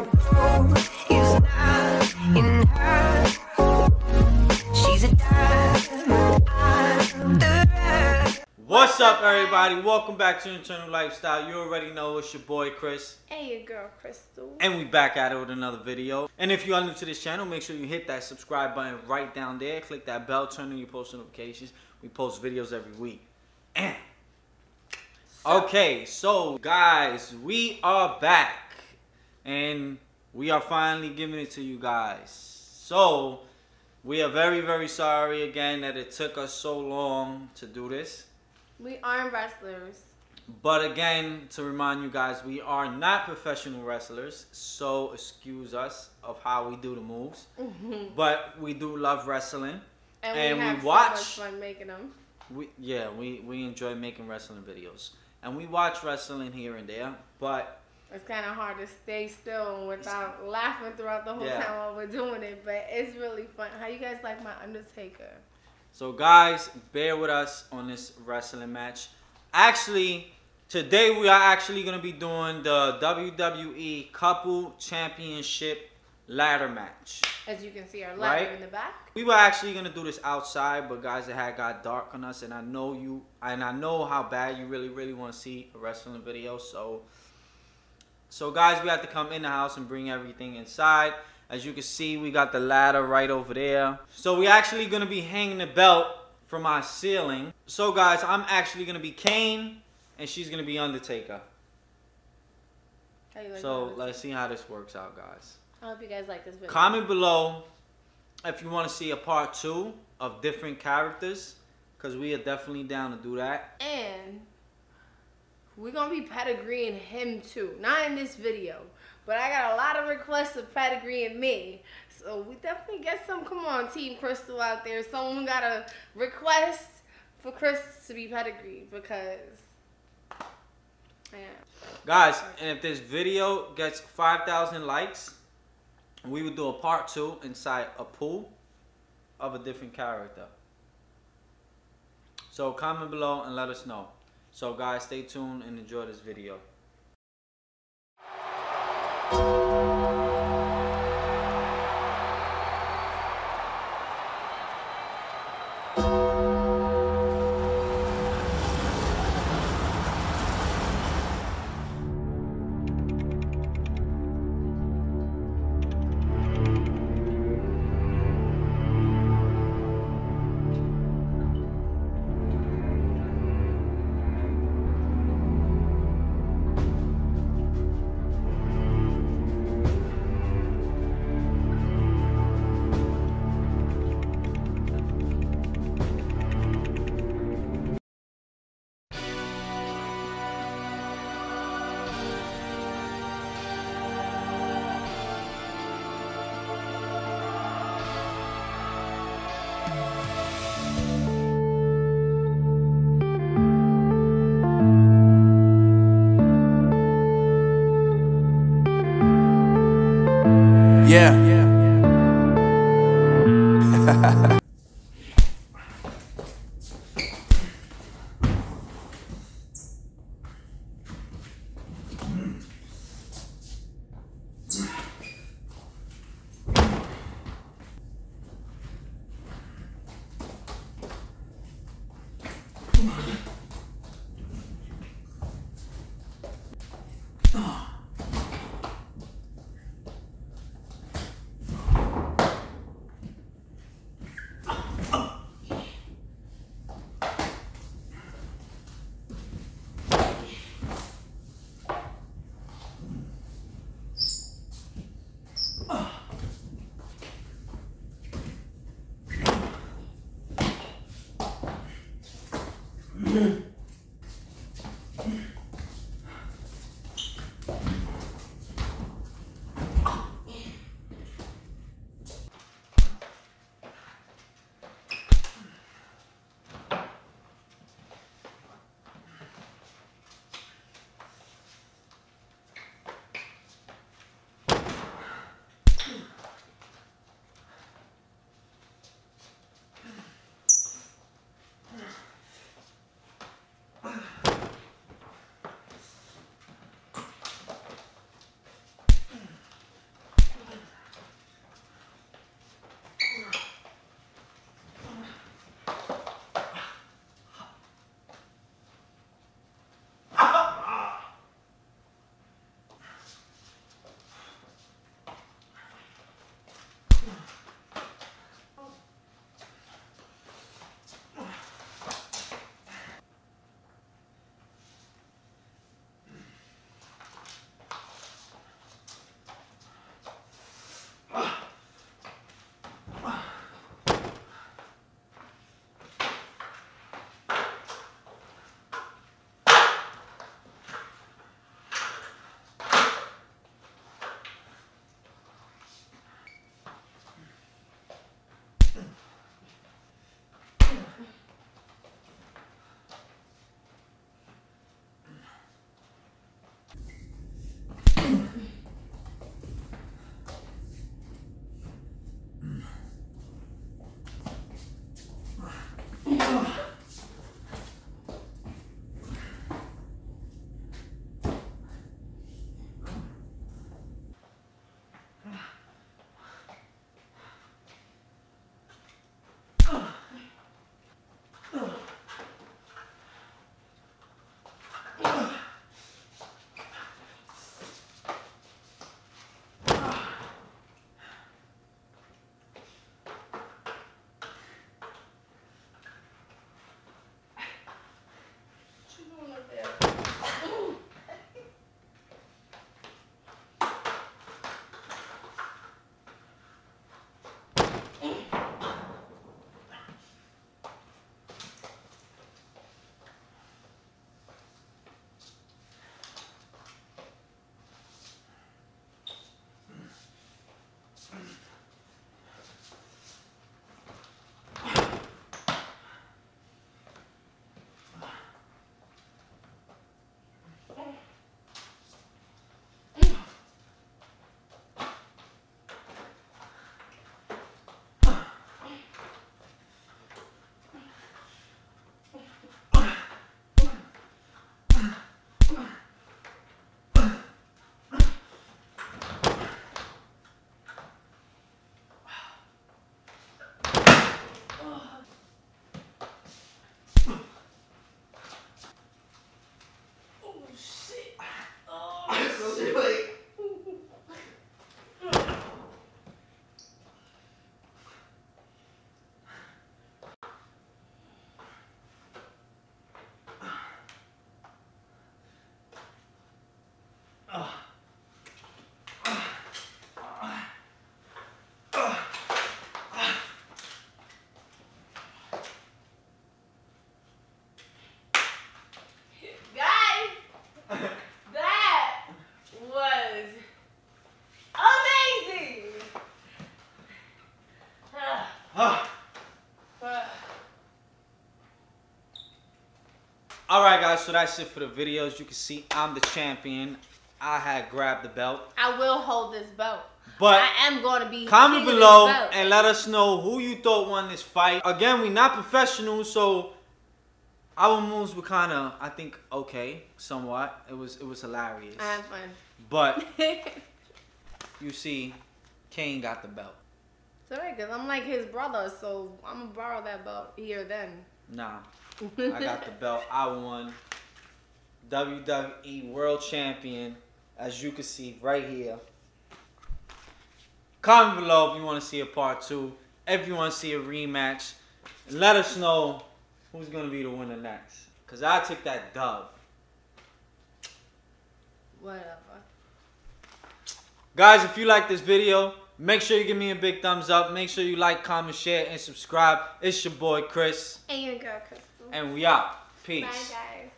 Our goal is not in her. She's a diamond, I'm the rough. What's up, everybody? Welcome back to Internal Lifestyle. You already know it's your boy Chris, Hey, your girl Crystal. and we back at it with another video. And if you are new to this channel, make sure you hit that subscribe button right down there. Click that bell, turn on your post notifications. We post videos every week. And okay, so guys, we are back, and we are finally giving it to you guys. So we are very, very sorry again that it took us so long to do this. We aren't wrestlers. But again, to remind you guys, we are not professional wrestlers, so excuse us of how we do the moves. But we do love wrestling. And, And we we watch- so much fun making them. We yeah, we we enjoy making wrestling videos, and we watch wrestling here and there. But It's kind of hard to stay still without laughing throughout the whole Yeah. time while we're doing it, but it's really fun. How you guys like my Undertaker? so guys, bear with us on this wrestling match. Actually, today we are actually gonna be doing the WWE Couple Championship ladder match. As you can see, our ladder Right. in the back. We were actually gonna do this outside, but guys, it had got dark on us, and I know you, and I know how bad you really, really want to see a wrestling video. So, so guys, we have to come in the house and bring everything inside. As you can see, we got the ladder right over there. So we're actually gonna be hanging the belt from our ceiling. So guys, I'm actually gonna be Kane, and she's gonna be Undertaker. Like So let's see how this works out, guys. I hope you guys like this video. Comment below if you want to see a part two of different characters, because we are definitely down to do that. And we're gonna be pedigreeing him too. Not in this video, but I got a lot of requests of pedigreeing me. So we definitely get some. Come on, Team Crystal out there. Someone got a request for Chris to be pedigreed because. Yeah. Guys, and if this video gets 5,000 likes, we will do a part two inside a pool of a different character. So comment below and let us know. So guys, stay tuned and enjoy this video. Yeah. All right, guys. So that's it for the videos. You can see, I'm the champion. I had grabbed the belt, I will hold this belt. but I am going to be. comment below and let us know who you thought won this fight. Again, we're not professionals, so our moves were kind of, I think, okay, somewhat. It was, it was hilarious. I had fun. But you see, Kane got the belt. It's alright, cause I'm like his brother, so I'm gonna borrow that belt here then. Nah, I got the belt. I won WWE World Champion, as you can see right here. Comment below if you want to see a part two. If you want to see a rematch, and let us know who's gonna be the winner next. Cause I took that dub. Whatever. Guys, if you like this video, make sure you give me a big thumbs up. Make sure you like, comment, share, and subscribe. It's your boy Chris, And your girl Crystal. and we out. Peace. Bye guys.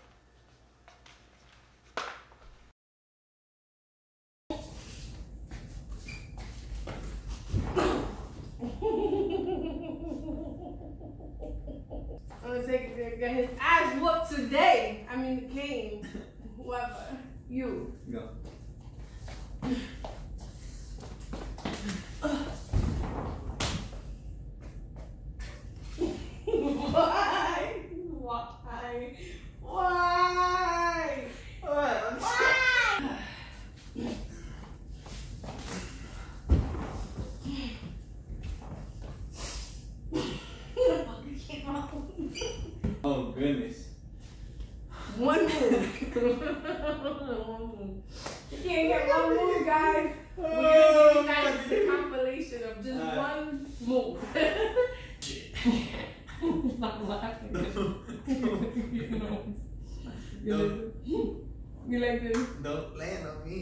I'm gonna take it, get his ass whooped today. I mean, the king, whoever, you. Go. Why? Why? Why? Why? Oh goodness. One move. one move. You can't get one move, guys. We're gonna give you guys a compilation of just Alright. one move. Stop laughing. You like this? Don't land on me.